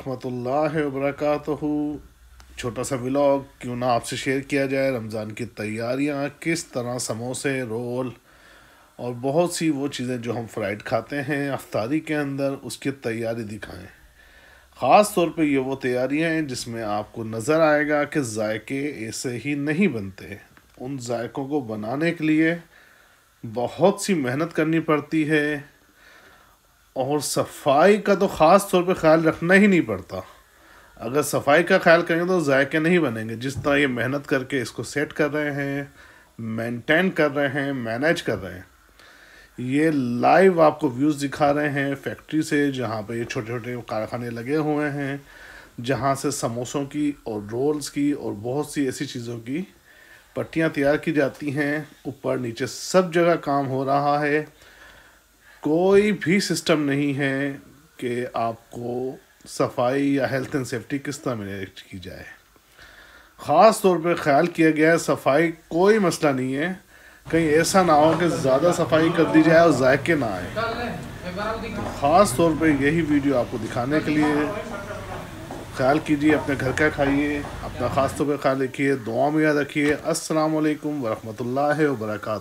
वरहमतुल्लाहि वबरकातुहू। छोटा सा व्लॉग क्यों ना आपसे शेयर किया जाए, रमज़ान की तैयारियाँ, किस तरह समोसे, रोल, और बहुत सी वो चीज़ें जो हम फ्राइड खाते हैं, अफ्तारी के अंदर उसकी तैयारी दिखाएँ। ख़ास तौर पे ये वो तैयारियाँ हैं जिसमें आपको नज़र आएगा कि जायके ऐसे ही नहीं बनते। उन जायकों को बनाने के लिए बहुत सी मेहनत करनी पड़ती है। और सफ़ाई का तो ख़ास तौर पे ख्याल रखना ही नहीं पड़ता। अगर सफ़ाई का ख्याल करेंगे तो जायके नहीं बनेंगे। जिस तरह ये मेहनत करके इसको सेट कर रहे हैं मेंटेन कर रहे हैं मैनेज कर रहे हैं। ये लाइव आपको व्यूज़ दिखा रहे हैं फैक्ट्री से, जहाँ पे ये छोटे छोटे कारखाने लगे हुए हैं, जहाँ से समोसों की और रोल्स की और बहुत सी ऐसी चीज़ों की पट्टियाँ तैयार की जाती हैं। ऊपर नीचे सब जगह काम हो रहा है। कोई भी सिस्टम नहीं है कि आपको सफ़ाई या हेल्थ एंड सेफ्टी किस तरह मैनेज की जाए। ख़ास तौर पे ख्याल किया गया है, सफ़ाई कोई मसला नहीं है। कहीं ऐसा ना हो कि ज़्यादा सफ़ाई कर दी जाए और जायके ना आए। तो ख़ास तौर पे यही वीडियो आपको दिखाने के लिए ख्याल कीजिए, अपने घर का खाइए, अपना ख़ास तौर पर ख्याल रखिए, दुआ में याद रखिए। असलकम वरहमल वर्का